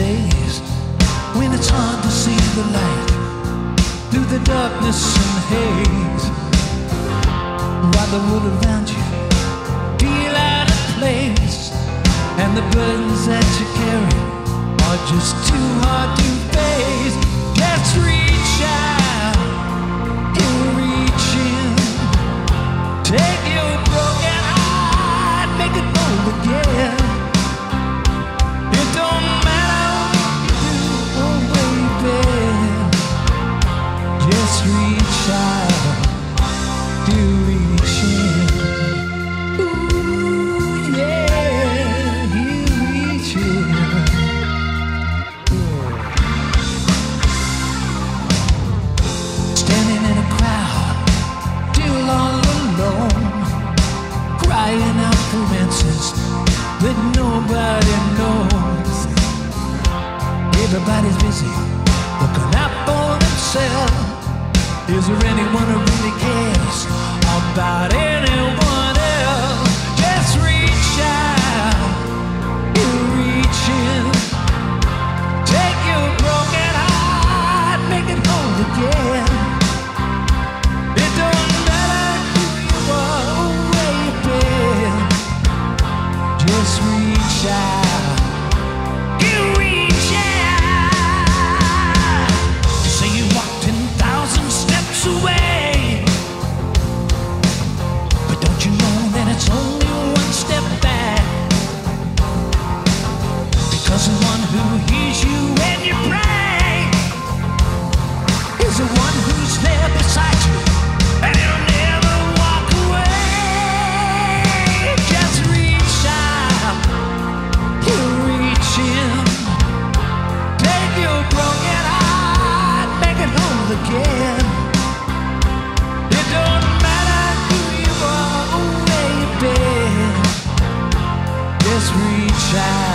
days when it's hard to see the light through the darkness and haze. While the world around you feel out of place, and the burdens that you carry are just too hard to face. Just reach that nobody knows. Everybody's busy looking out for themselves. Is there anyone who really cares about anyone It don't matter who you are or where you've been. Just reach out.